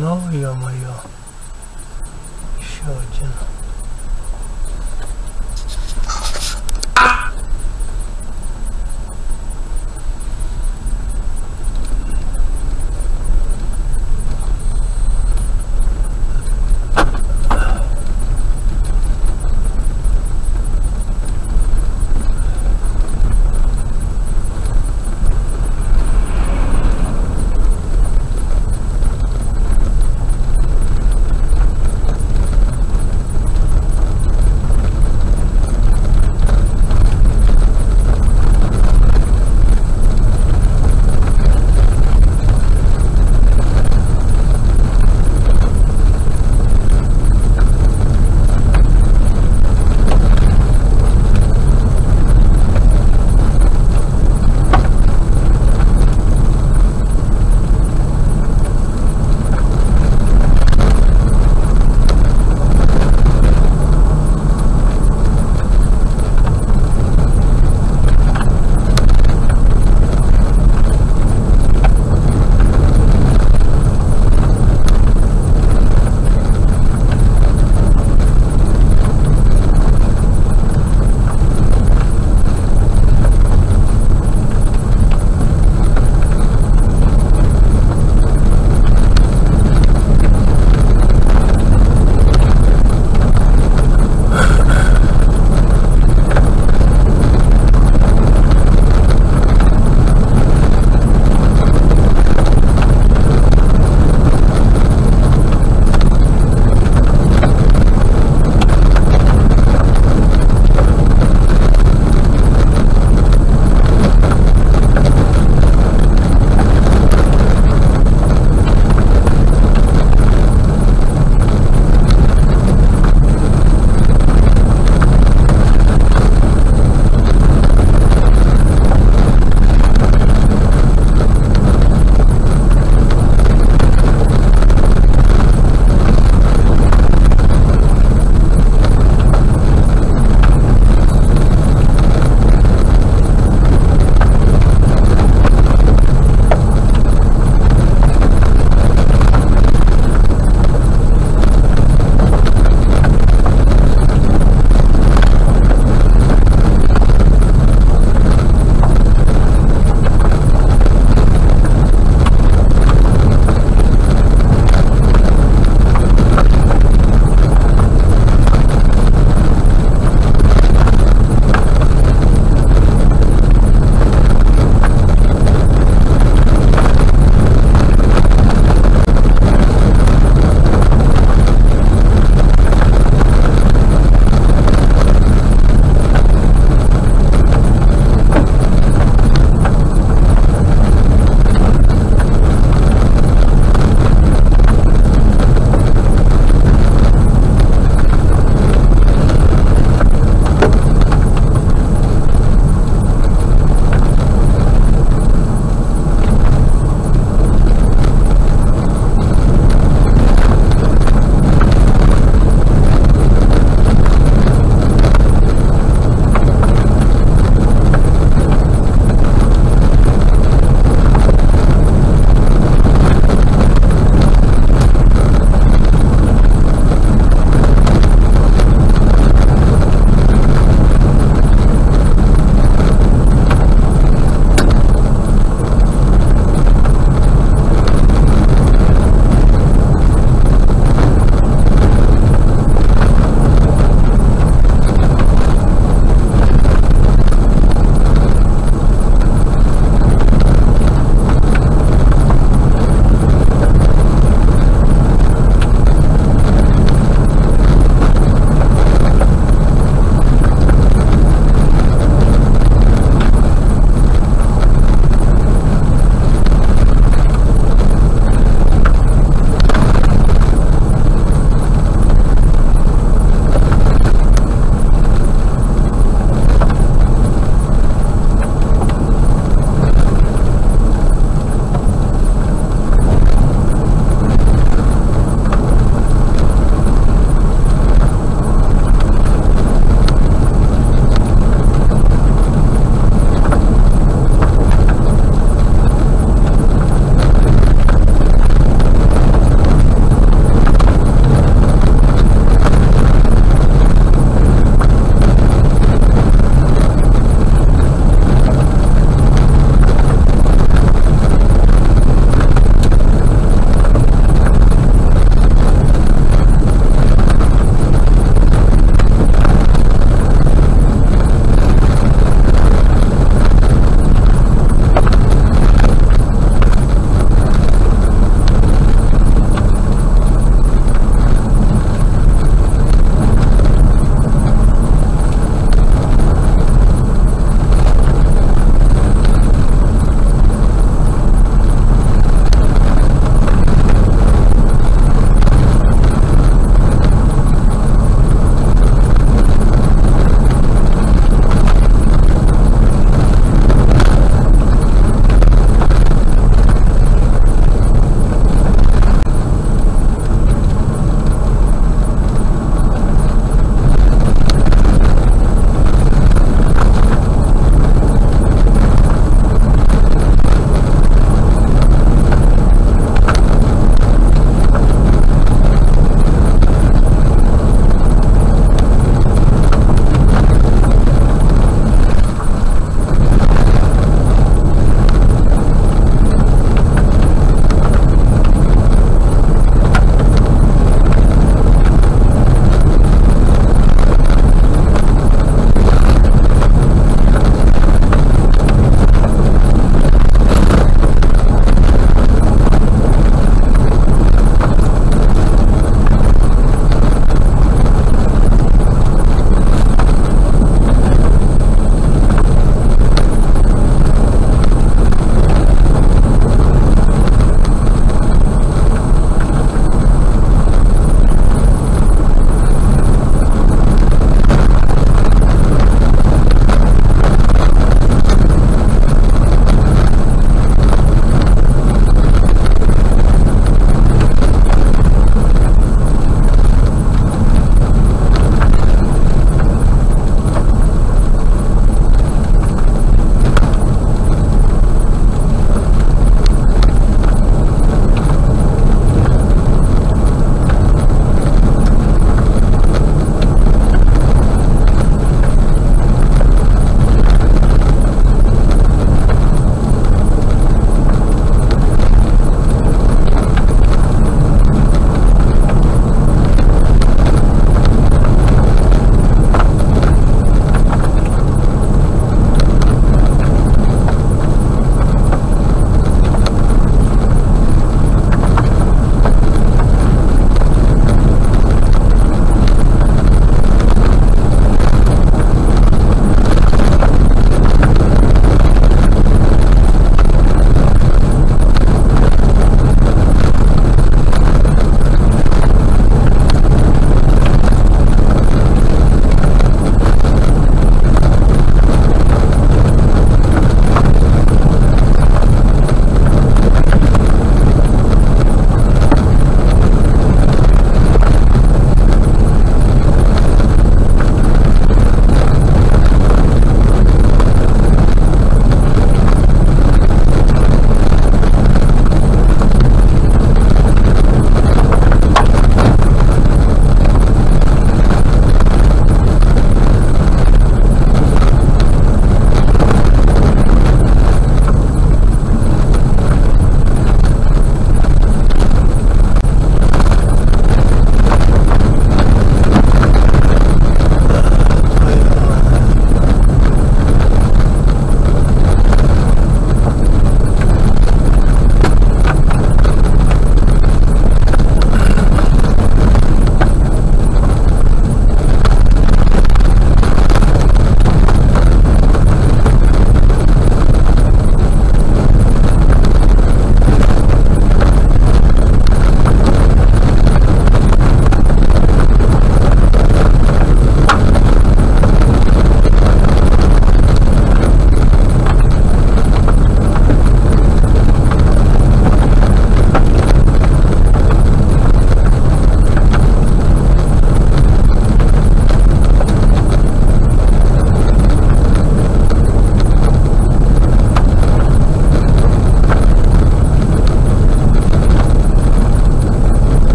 Ну, ё-моё. Еще один.